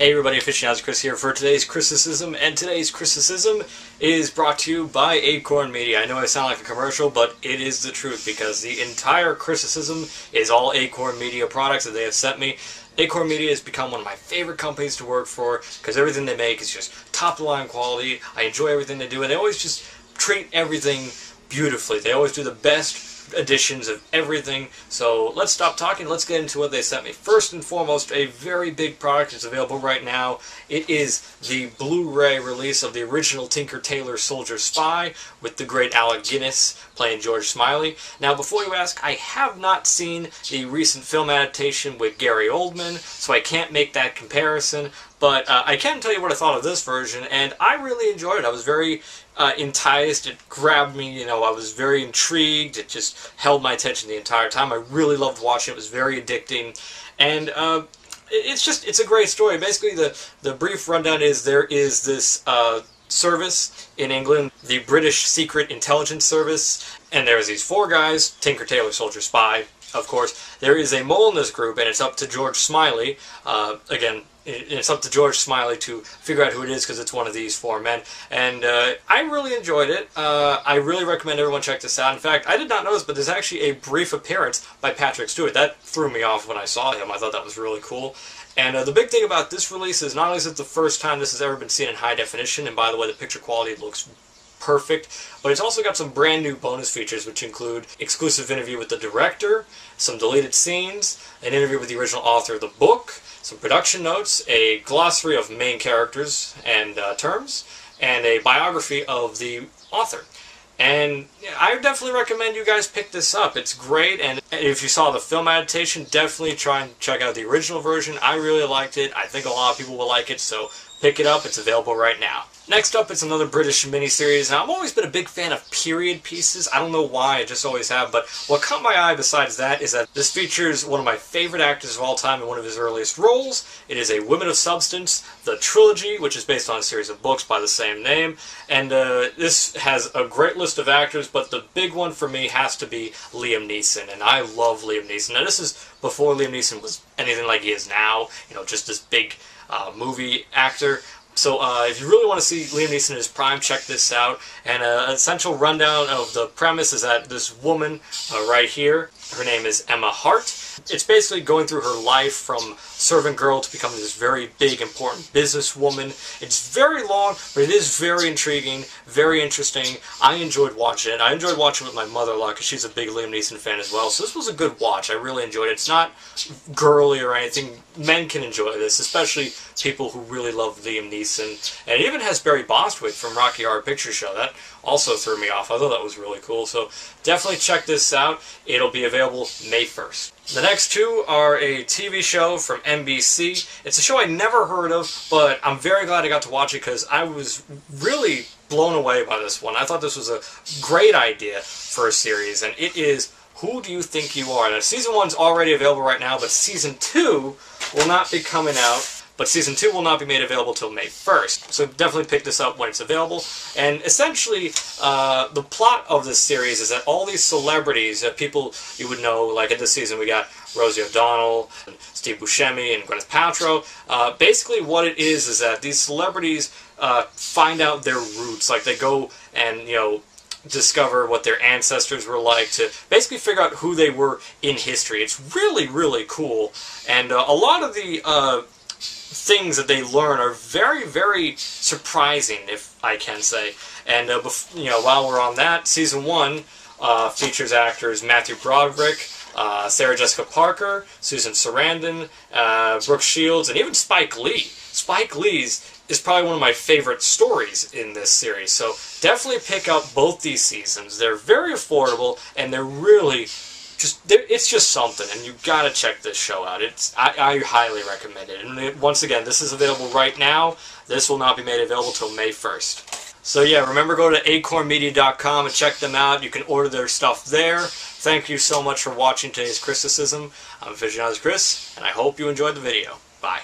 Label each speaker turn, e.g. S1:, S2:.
S1: Hey everybody, fishing Aficionados Chris here for today's criticism, and today's criticism is brought to you by Acorn Media. I know I sound like a commercial, but it is the truth because the entire criticism is all Acorn Media products that they have sent me. Acorn Media has become one of my favorite companies to work for because everything they make is just top of the line quality. I enjoy everything they do, and they always just treat everything beautifully. They always do the best editions of everything. So let's stop talking. Let's get into what they sent me. First and foremost, a very big product is available right now. It is the Blu-ray release of the original Tinker Tailor Soldier Spy with the great Alec Guinness playing George Smiley. Now, before you ask, I have not seen the recent film adaptation with Gary Oldman, so I can't make that comparison. But uh, I can tell you what I thought of this version, and I really enjoyed it. I was very uh, enticed. It grabbed me. You know, I was very intrigued. It just held my attention the entire time. I really loved watching. It was very addicting, and uh, it's just it's a great story. Basically, the the brief rundown is there is this. Uh, service in England, the British Secret Intelligence Service, and there's these four guys, Tinker, Tailor, Soldier, Spy, of course. There is a mole in this group, and it's up to George Smiley, uh, again, it's up to George Smiley to figure out who it is because it's one of these four men. And uh, I really enjoyed it. Uh, I really recommend everyone check this out. In fact, I did not know this, but there's actually a brief appearance by Patrick Stewart. That threw me off when I saw him. I thought that was really cool. And uh, the big thing about this release is not only is it the first time this has ever been seen in high definition, and by the way, the picture quality looks perfect, but it's also got some brand new bonus features, which include exclusive interview with the director, some deleted scenes, an interview with the original author of the book, some production notes, a glossary of main characters and uh, terms, and a biography of the author. And I definitely recommend you guys pick this up. It's great, and if you saw the film adaptation, definitely try and check out the original version. I really liked it. I think a lot of people will like it, so pick it up. It's available right now. Next up, it's another British miniseries. Now, I've always been a big fan of period pieces. I don't know why, I just always have, but what caught my eye besides that is that this features one of my favorite actors of all time in one of his earliest roles. It is A Women of Substance, the trilogy, which is based on a series of books by the same name. And uh, this has a great list of actors, but the big one for me has to be Liam Neeson, and I love Liam Neeson. Now, this is before Liam Neeson was anything like he is now, you know, just this big uh, movie actor. So uh, if you really want to see Liam Neeson in his prime, check this out. And uh, an essential rundown of the premise is that this woman uh, right here, her name is Emma Harte. It's basically going through her life from servant girl to becoming this very big, important businesswoman. It's very long, but it is very intriguing, very interesting. I enjoyed watching it. I enjoyed watching it with my mother-in-law because she's a big Liam Neeson fan as well. So this was a good watch. I really enjoyed it. It's not girly or anything. Men can enjoy this, especially people who really love Liam Neeson. And it even has Barry Bostwick from Rocky Horror Picture Show. That also threw me off. I thought that was really cool. So definitely check this out. It'll be available May 1st. The next two are a TV show from NBC. It's a show I never heard of, but I'm very glad I got to watch it because I was really blown away by this one. I thought this was a great idea for a series, and it is Who Do You Think You Are? Now, season one's already available right now, but season two will not be coming out but Season 2 will not be made available till May 1st. So definitely pick this up when it's available. And essentially, uh, the plot of this series is that all these celebrities, uh, people you would know, like in this season we got Rosie O'Donnell, and Steve Buscemi, and Gwyneth Paltrow. Uh, basically what it is is that these celebrities uh, find out their roots. Like they go and, you know, discover what their ancestors were like, to basically figure out who they were in history. It's really, really cool. And uh, a lot of the uh, things that they learn are very, very surprising, if I can say. And uh, you know, while we're on that, season one uh, features actors Matthew Broderick, uh, Sarah Jessica Parker, Susan Sarandon, uh, Brooke Shields, and even Spike Lee. Spike Lee's is probably one of my favorite stories in this series. So definitely pick up both these seasons. They're very affordable and they're really just it's just something, and you gotta check this show out. It's I, I highly recommend it. And it, once again, this is available right now. This will not be made available till May first. So yeah, remember go to acornmedia.com and check them out. You can order their stuff there. Thank you so much for watching today's criticism. I'm Aficionados Chris, and I hope you enjoyed the video. Bye.